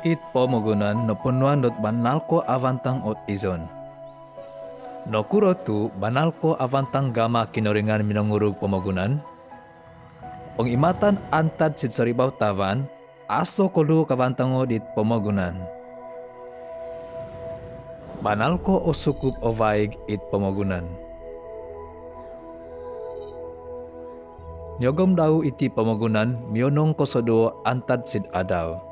It pomogunan no punuan dot banalko avantang ot izon. No kuro tu banalko avantang gama kinoringan minongurug pomogunan. Pengimatan antad sit soribau tavan, aso kolu kavantango. Banalko o sukup o vaig it pomogunan. Nyogom daw iti pomogunan mionong kosodo antad sid adaw.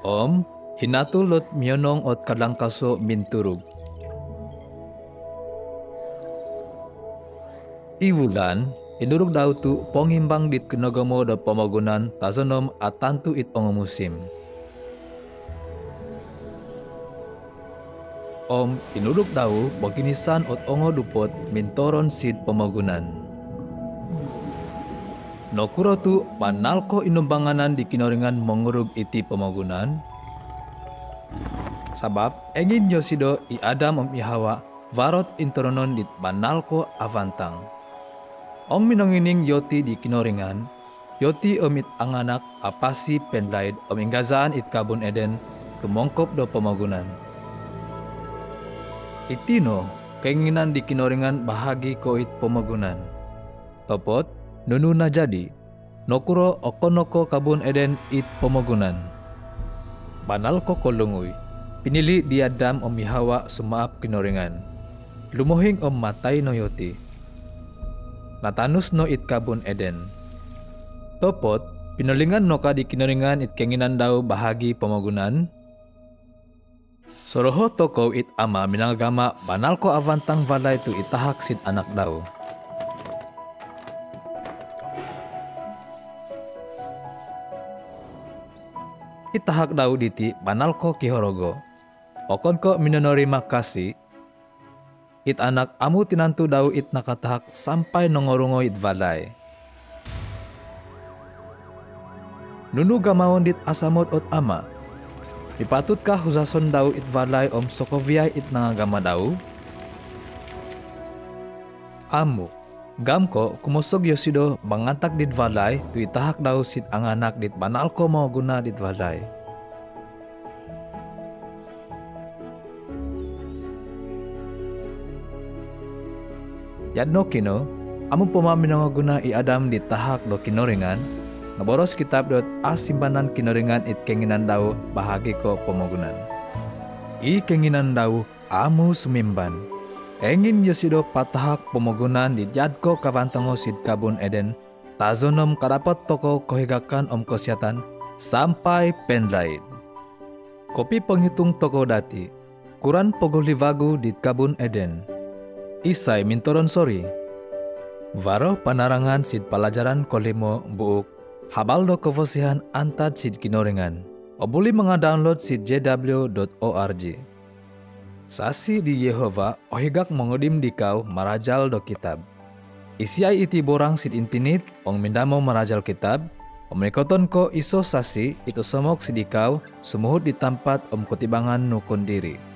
Om, hinatulot mionong ot kadangkaso minturug. Iwulan, inurug daw tu pongimbang dit kinagamo da pamagunan tazonom atantu it ongomusim. Om, inurug daw baginisan ot ongo dupot mintoron sid pamagunan. Nokuro tu panalko inumbanganan di kinoringan mengurug iti pemagunan. Sabab engin Yosido i Adam om Ihawa varot intoronon dit banalko avantang. Om minongining Yoti di kinoringan, Yoti omit anganak apasi penlaid om inggazaan it kabun Eden tumongkop do pemagunan. Itino keinginan di kinoringan bahagi ko it pemagunan. Topot, nunu na jadi, nokuro okonoko kabun eden it pomogunan. Banal ko kolungoy, pinili di Adam om Hawa sumaap kinoringan. Lumuhing om matay no yoti. Natanus no it kabun eden. Topot, pinulingan no ka di kinoringan it kenginan daw bahagi pomogunan. Soroho toko it ama minagama banal ko avantang valay tu itahak sin anak daw. Itahak daw diti banal ko kihorogo. Okon ko minonori makasi, it anak amu tinantu daw it nakatahak sampai nongorungo it valay. Nunu gamawon dit asamot ot ama. Ipatut ka husason daw it valay om sokovia it nangagama daw? Amu, Gam ko kumusog yosido mangantak dit valay tu itahak daw sit ang anak dit banal ko mo guna dit valay. Yadno kino, amo pumaminong guna i Adam dit tahak do kinoringan, naboros kitab dot asimbanan kinoringan it kenginan daw bahagi ko pemogunan. I kenginan daw amu sumimban, Engin yosido patahak pemogunan di jadko kavantango sid kabun eden, tazonom kadapat toko kohigakan om kesehatan sampai penlaid. Kopi penghitung toko dati, kuran pogolivagu di kabun eden. Isai mintoron sori. Varo panarangan sid pelajaran kolimo buuk, habaldo kevosihan antad sid kinoringan. Obuli mengadownload sid jw.org. Sasi di Yehova ohigak mengodim di kau marajal do kitab. Isiai iti borang sid intinit ong mindamo marajal kitab, Omnikoton ko iso sasi itu semok sidikau sumuhut di tempat om kutibangan nukun diri.